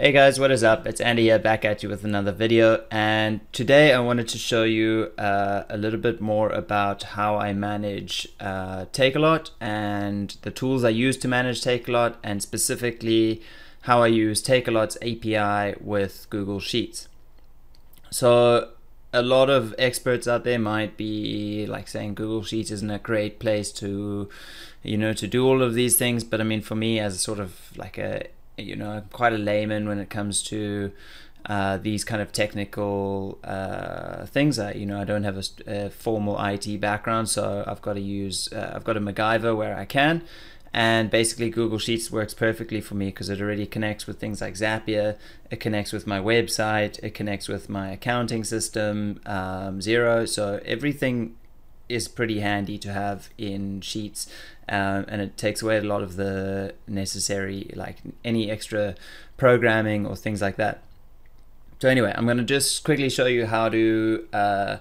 Hey guys, what is up? It's Andy here back at you with another video and today I wanted to show you uh, a little bit more about how I manage uh, Takealot and the tools I use to manage Takealot and specifically how I use Takealot's API with Google Sheets. So a lot of experts out there might be like saying Google Sheets isn't a great place to you know to do all of these things but I mean for me as a sort of like a you know, I'm quite a layman when it comes to uh, these kind of technical uh, things. That you know, I don't have a, a, formal IT background, so I've got to use uh, I've got a MacGyver where I can. And basically, Google Sheets works perfectly for me because it already connects with things like Zapier. It connects with my website. It connects with my accounting system, um, Xero. So everything is pretty handy to have in Sheets um, and it takes away a lot of the necessary like any extra programming or things like that. So anyway I'm going to just quickly show you how to uh,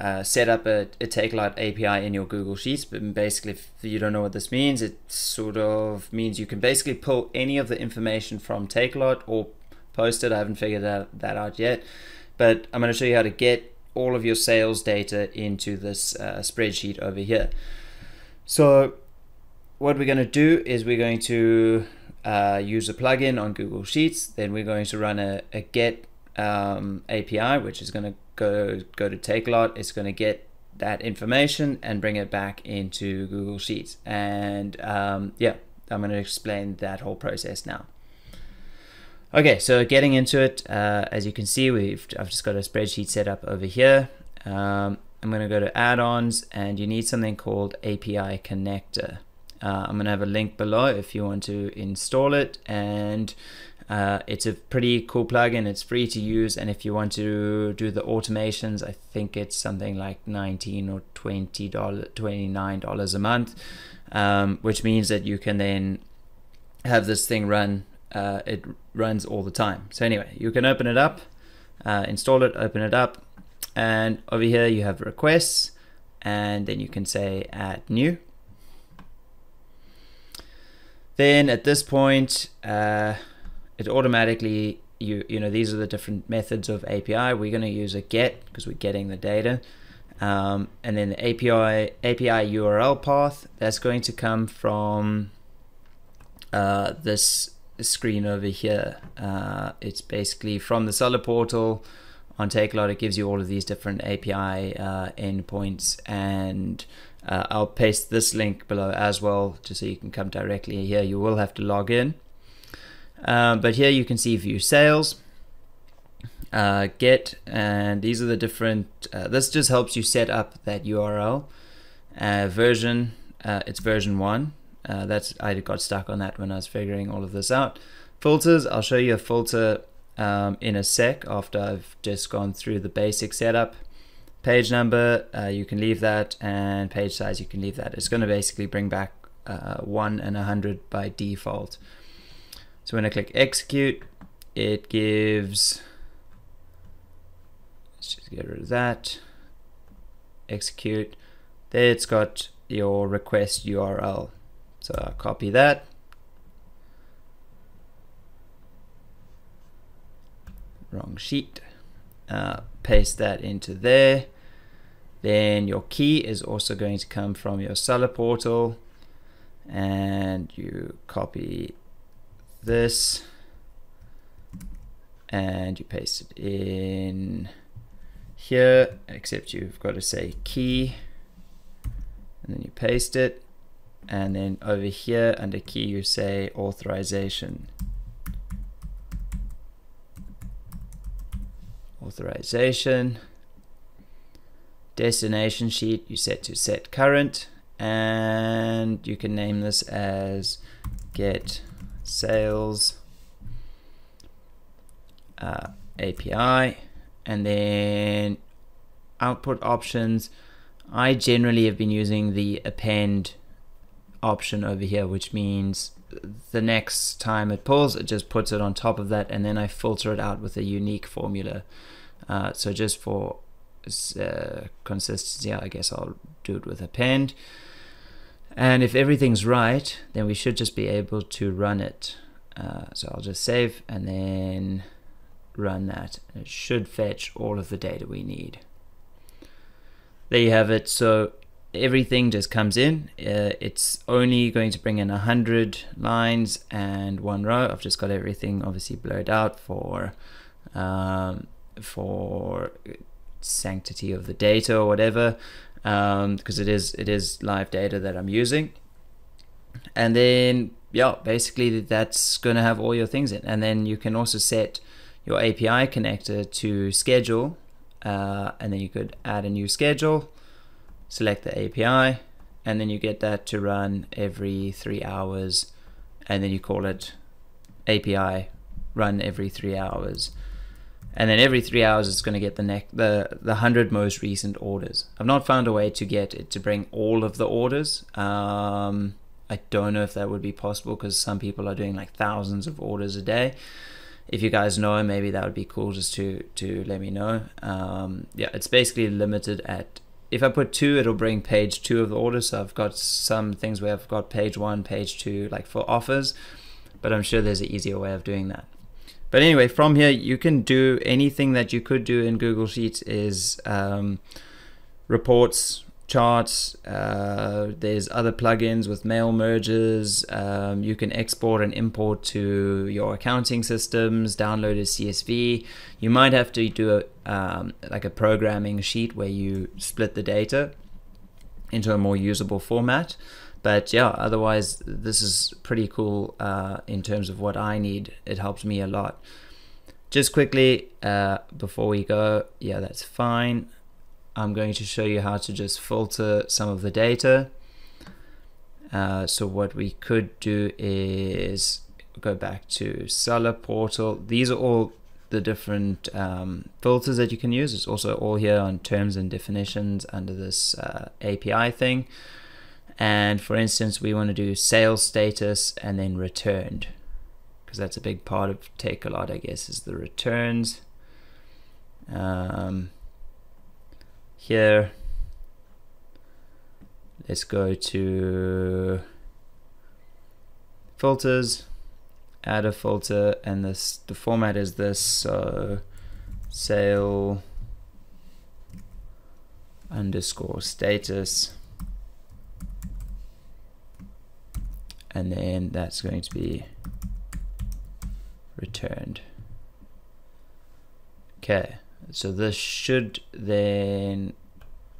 uh, set up a, a Takealot API in your Google Sheets but basically if you don't know what this means it sort of means you can basically pull any of the information from Takealot or post it. I haven't figured that, that out yet but I'm going to show you how to get all of your sales data into this uh, spreadsheet over here so what we're going to do is we're going to uh, use a plugin on Google Sheets. Then we're going to run a, a get um, API, which is going to go go to Takealot. It's going to get that information and bring it back into Google Sheets. And um, yeah, I'm going to explain that whole process now. Okay, so getting into it, uh, as you can see, we've I've just got a spreadsheet set up over here. Um, I'm going to go to add-ons, and you need something called API Connector. Uh, I'm going to have a link below if you want to install it and uh, it's a pretty cool plugin. It's free to use, and if you want to do the automations, I think it's something like 19 or 20 dollars, 29 dollars a month, um, which means that you can then have this thing run. Uh, it runs all the time. So anyway, you can open it up, uh, install it, open it up, and over here you have requests, and then you can say add new then at this point, uh, it automatically you you know these are the different methods of API. We're going to use a get because we're getting the data, um, and then the API API URL path that's going to come from uh, this screen over here. Uh, it's basically from the seller portal on Takealot. It gives you all of these different API uh, endpoints and uh, I'll paste this link below as well, just so you can come directly here. You will have to log in. Um, but here you can see view sales, uh, get, and these are the different, uh, this just helps you set up that URL. Uh, version, uh, it's version 1. Uh, that's I got stuck on that when I was figuring all of this out. Filters, I'll show you a filter um, in a sec after I've just gone through the basic setup. Page number uh, you can leave that and page size you can leave that. It's going to basically bring back uh, 1 and 100 by default. So when I click execute it gives let's just get rid of that. Execute. There it's got your request URL so I'll copy that. Wrong sheet. Uh, paste that into there. Then your key is also going to come from your seller portal. And you copy this. And you paste it in here except you've got to say key. And then you paste it and then over here under key you say authorization. Authorization. Destination sheet you set to set current. And you can name this as get sales uh, API and then output options. I generally have been using the append option over here which means the next time it pulls it just puts it on top of that and then I filter it out with a unique formula uh, so just for uh, consistency, I guess I'll do it with append. And if everything's right, then we should just be able to run it. Uh, so I'll just save and then run that. It should fetch all of the data we need. There you have it. So everything just comes in. Uh, it's only going to bring in 100 lines and one row. I've just got everything obviously blurred out for um, for sanctity of the data or whatever because um, it is it is live data that I'm using and then yeah basically that's going to have all your things in and then you can also set your API connector to schedule uh, and then you could add a new schedule select the API and then you get that to run every three hours and then you call it API run every three hours and then every three hours it's going to get the next the the hundred most recent orders. I've not found a way to get it to bring all of the orders. Um, I don't know if that would be possible because some people are doing like thousands of orders a day. If you guys know, maybe that would be cool just to to let me know. Um, yeah, it's basically limited at. If I put two, it'll bring page two of the order. So I've got some things where I've got page one, page two, like for offers, but I'm sure there's an easier way of doing that. But anyway, from here, you can do anything that you could do in Google Sheets is um, reports, charts. Uh, there's other plugins with mail merges. Um, you can export and import to your accounting systems, download a CSV. You might have to do a, um, like a programming sheet where you split the data into a more usable format but yeah otherwise this is pretty cool uh, in terms of what I need it helps me a lot just quickly uh, before we go yeah that's fine I'm going to show you how to just filter some of the data. Uh, so what we could do is go back to seller portal. These are all the different um, filters that you can use. It's also all here on terms and definitions under this uh, API thing. And for instance, we want to do sales status and then returned because that's a big part of Takealot, I guess, is the returns. Um, here, let's go to filters, add a filter, and this the format is this. So sale underscore status and then that's going to be returned. Okay, so this should then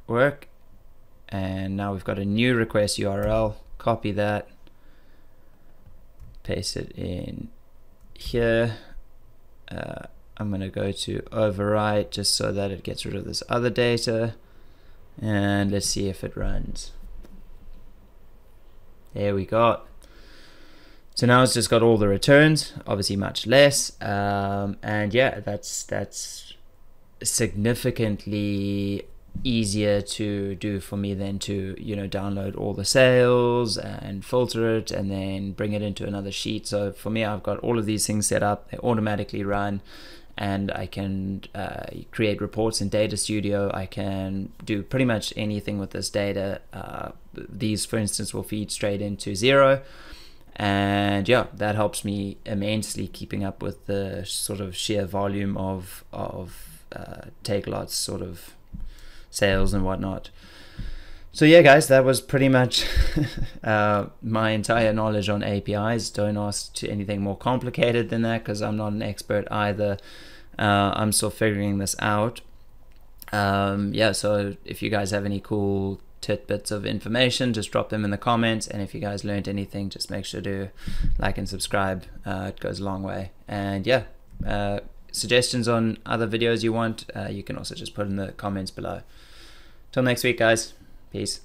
work. And now we've got a new request URL. Copy that, paste it in here. Uh, I'm going to go to overwrite just so that it gets rid of this other data. And let's see if it runs. There we go. So now it's just got all the returns, obviously much less, um, and yeah, that's that's significantly easier to do for me than to you know download all the sales and filter it and then bring it into another sheet. So for me, I've got all of these things set up; they automatically run, and I can uh, create reports in Data Studio. I can do pretty much anything with this data. Uh, these, for instance, will feed straight into Xero and yeah that helps me immensely keeping up with the sort of sheer volume of of uh, Takealot's sort of sales and whatnot so yeah guys that was pretty much uh, my entire knowledge on apis don't ask to anything more complicated than that because i'm not an expert either uh, i'm still figuring this out um, yeah so if you guys have any cool tidbits of information, just drop them in the comments. And if you guys learned anything, just make sure to like and subscribe. Uh, it goes a long way. And yeah, uh, suggestions on other videos you want, uh, you can also just put in the comments below. Till next week, guys. Peace.